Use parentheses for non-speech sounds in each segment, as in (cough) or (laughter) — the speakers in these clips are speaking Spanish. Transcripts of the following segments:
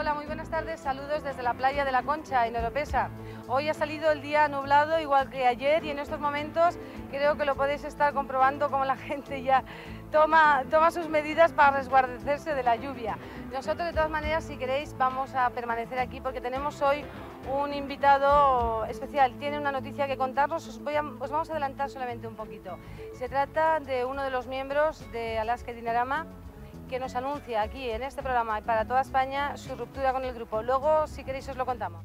Hola, muy buenas tardes. Saludos desde la playa de la Concha, en Oropesa. Hoy ha salido el día nublado, igual que ayer, y en estos momentos creo que lo podéis estar comprobando como la (laughs) gente ya toma, toma sus medidas para resguardecerse de la lluvia. Nosotros, de todas maneras, si queréis, vamos a permanecer aquí porque tenemos hoy un invitado especial. Tiene una noticia que contarnos. Os, voy a- os vamos a adelantar solamente un poquito. Se trata de uno de los miembros de Alaska Dinarama que nos anuncia aquí en este programa y para toda España su ruptura con el grupo. Luego, si queréis, os lo contamos.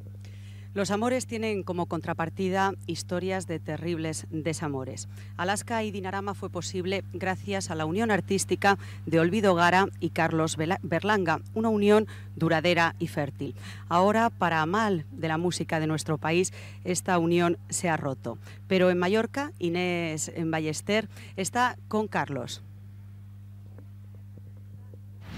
Los amores tienen como contrapartida historias de terribles desamores. Alaska y Dinarama fue posible gracias a la unión artística de Olvido Gara y Carlos Berlanga, una unión duradera y fértil. Ahora, para mal de la música de nuestro país, esta unión se ha roto. Pero en Mallorca, Inés en Ballester está con Carlos.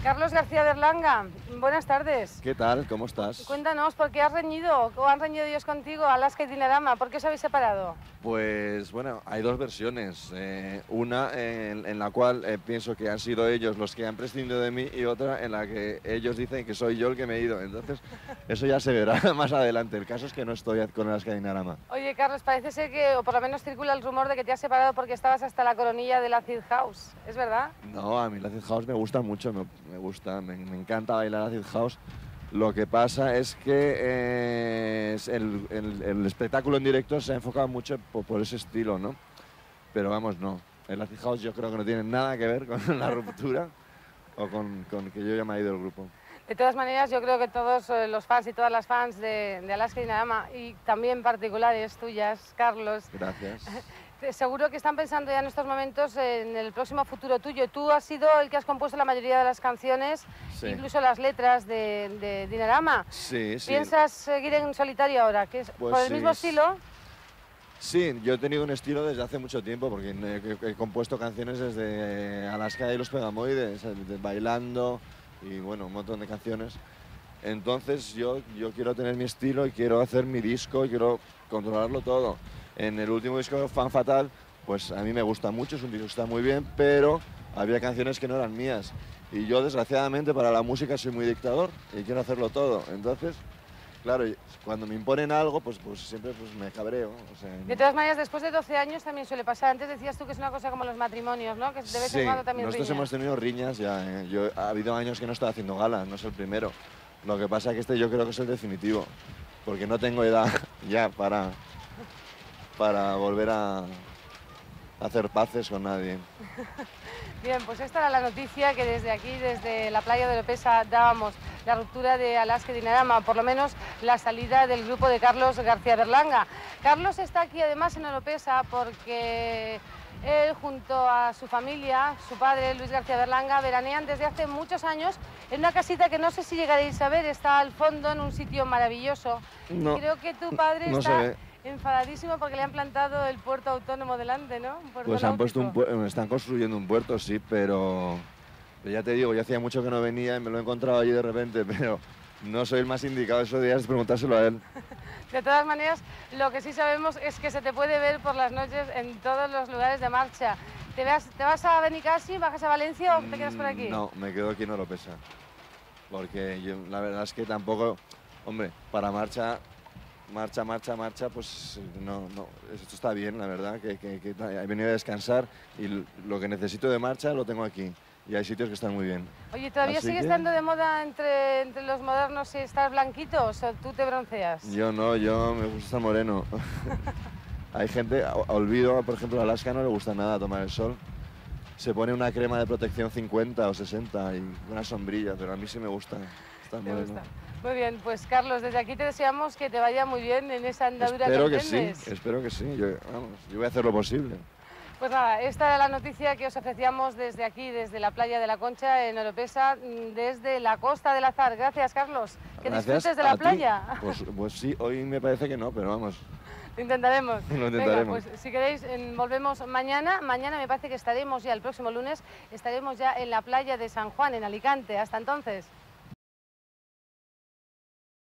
Carlos García Berlanga, buenas tardes. ¿Qué tal? ¿Cómo estás? Cuéntanos, ¿por qué has reñido o han reñido ellos contigo, Alaska y Dinarama? ¿Por qué os habéis separado? Pues bueno, hay dos versiones. Eh, una en, en la cual eh, pienso que han sido ellos los que han prescindido de mí y otra en la que ellos dicen que soy yo el que me he ido. Entonces, eso ya se verá (laughs) más adelante. El caso es que no estoy con Alaska Dinarama. Oye, Carlos, parece ser que, o por lo menos circula el rumor de que te has separado porque estabas hasta la coronilla de la Acid House. ¿Es verdad? No, a mí la Acid House me gusta mucho, me, me gusta, me, me encanta bailar Acid House. Lo que pasa es que eh, es el, el- el espectáculo en directo se ha enfocado mucho por, por ese estilo, ¿no? Pero vamos, no. El Acid House yo creo que no tiene nada que ver con (laughs) la ruptura o con, con que yo ya me he ido del grupo. De todas maneras, yo creo que todos eh, los fans y todas las fans de, de Alaska y Dinarama, y también particulares tuyas, Carlos, Gracias. (laughs) seguro que están pensando ya en estos momentos en el próximo futuro tuyo. Tú has sido el que has compuesto la mayoría de las canciones, Sí. incluso las letras de, de Dinarama. Sí, sí. ¿Piensas seguir en solitario ahora? Que es Pues por el sí, mismo estilo? Sí, yo he tenido un estilo desde hace mucho tiempo, porque he, he compuesto canciones desde Alaska y los Pegamoides, eh, bailando y bueno, un montón de canciones. Entonces yo, yo quiero tener mi estilo y quiero hacer mi disco y quiero controlarlo todo. En el último disco, Fan Fatal, pues a mí me gusta mucho, es un disco que está muy bien, pero había canciones que no eran mías. Y yo desgraciadamente para la música soy muy dictador y quiero hacerlo todo. Entonces, claro, cuando me imponen algo, pues, pues siempre pues, me cabreo. o sea, De todas maneras, después de 12 años también suele pasar. Antes decías tú que es una cosa como los matrimonios, ¿no? Que de vez en Sí, cuando también nosotros riñas. hemos tenido riñas ya. ¿eh? Yo, ha habido años que no estaba haciendo galas, no es el primero. Lo que pasa es que este yo creo que es el definitivo, porque no tengo edad (laughs) ya para, para volver a hacer paces con nadie. (laughs) Bien, pues esta era la noticia que desde aquí, desde la playa de Lopesa, dábamos la ruptura de Alaska y Dinarama, por lo menos la salida del grupo de Carlos García Berlanga. Carlos está aquí además en Oropesa porque él junto a su familia, su padre Luis García Berlanga, veranean desde hace muchos años en una casita que no sé si llegaréis a ver, está al fondo en un sitio maravilloso. No, Creo que tu padre no se está ve. Enfadadísimo porque le han plantado el puerto autónomo delante, ¿no? Un puerto Pues han puesto un están construyendo un puerto, sí, pero, pero ya te digo, yo hacía mucho que no venía y me lo he encontrado allí de repente, (laughs) pero no soy el más indicado esos días de preguntárselo a él. (laughs) De todas maneras, lo que sí sabemos es que se te puede ver por las noches en todos los lugares de marcha. ¿Te, vas- te vas a Benicassi, bajas a Valencia o te quedas por aquí? Mm, No, me quedo aquí en Oropesa. Porque yo, la verdad es que tampoco, hombre, para marcha, marcha, marcha, marcha, pues no, no, esto está bien, la verdad, que, que- que he venido a descansar y lo que necesito de marcha lo tengo aquí. Y hay sitios que están muy bien. Oye, ¿todavía Así sigue que- estando de moda entre, entre los modernos y estar blanquitos o tú te bronceas? Yo no, yo me gusta estar moreno. (laughs) hay gente, Olvido, por ejemplo, a Alaska no le gusta nada tomar el sol. Se pone una crema de protección 50 o 60 y una sombrilla, pero a mí sí me gusta Muy bien, pues Carlos, desde aquí te deseamos que te vaya muy bien en esa andadura Espero que que sí, espero que sí. Yo, vamos, yo voy a hacer lo posible. Pues nada, esta era la noticia que os ofrecíamos desde aquí, desde la playa de la Concha, en Oropesa, desde la costa del Azar. Gracias, Carlos. Que Gracias disfrutes de la playa. Pues, pues sí, hoy me parece que no, pero vamos. Lo intentaremos. (laughs) Lo Venga, intentaremos. pues si queréis, volvemos mañana. Mañana me parece que estaremos ya, el próximo lunes, estaremos ya en la playa de San Juan, en Alicante. Hasta entonces.